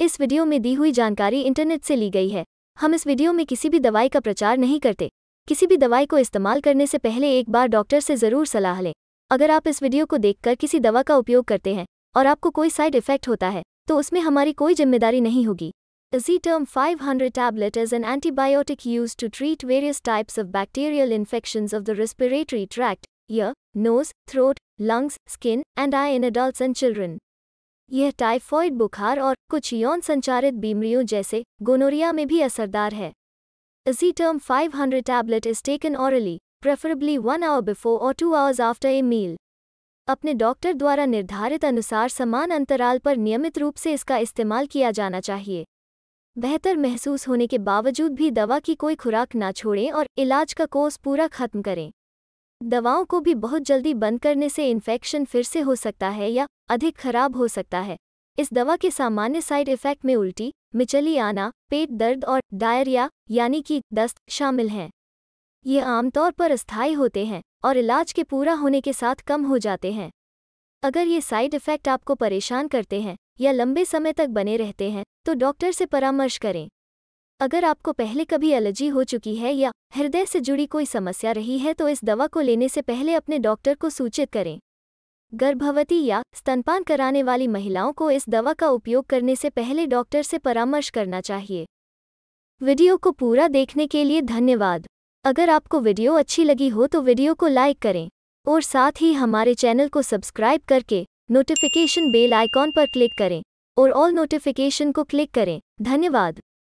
इस वीडियो में दी हुई जानकारी इंटरनेट से ली गई है। हम इस वीडियो में किसी भी दवाई का प्रचार नहीं करते। किसी भी दवाई को इस्तेमाल करने से पहले एक बार डॉक्टर से ज़रूर सलाह लें। अगर आप इस वीडियो को देखकर किसी दवा का उपयोग करते हैं और आपको कोई साइड इफ़ेक्ट होता है तो उसमें हमारी कोई ज़िम्मेदारी नहीं होगी। Azeterm 500 tablet is an antibiotic used to treat various types of bacterial infections of the respiratory tract, ear, nose, throat, lungs, skin, and eye in adults and children. यह टाइफॉइड बुखार और कुछ यौन संचारित बीमारियों जैसे गोनोरिया में भी असरदार है। Azeterm 500 tablet is taken orally, preferably 1 hour before or 2 hours after a meal. अपने डॉक्टर द्वारा निर्धारित अनुसार समान अंतराल पर नियमित रूप से इसका इस्तेमाल किया जाना चाहिए। बेहतर महसूस होने के बावजूद भी दवा की कोई खुराक ना छोड़ें और इलाज का कोर्स पूरा खत्म करें। दवाओं को भी बहुत जल्दी बंद करने से इन्फेक्शन फिर से हो सकता है या अधिक खराब हो सकता है। इस दवा के सामान्य साइड इफ़ेक्ट में उल्टी मिचली आना पेट दर्द और डायरिया यानी कि दस्त, शामिल हैं। ये आमतौर पर अस्थायी होते हैं और इलाज के पूरा होने के साथ कम हो जाते हैं। अगर ये साइड इफ़ेक्ट आपको परेशान करते हैं या लंबे समय तक बने रहते हैं तो डॉक्टर से परामर्श करें। अगर आपको पहले कभी एलर्जी हो चुकी है या हृदय से जुड़ी कोई समस्या रही है तो इस दवा को लेने से पहले अपने डॉक्टर को सूचित करें। गर्भवती या स्तनपान कराने वाली महिलाओं को इस दवा का उपयोग करने से पहले डॉक्टर से परामर्श करना चाहिए। वीडियो को पूरा देखने के लिए धन्यवाद। अगर आपको वीडियो अच्छी लगी हो तो वीडियो को लाइक करें और साथ ही हमारे चैनल को सब्सक्राइब करके नोटिफिकेशन बेल आइकॉन पर क्लिक करें और ऑल नोटिफिकेशन को क्लिक करें। धन्यवाद।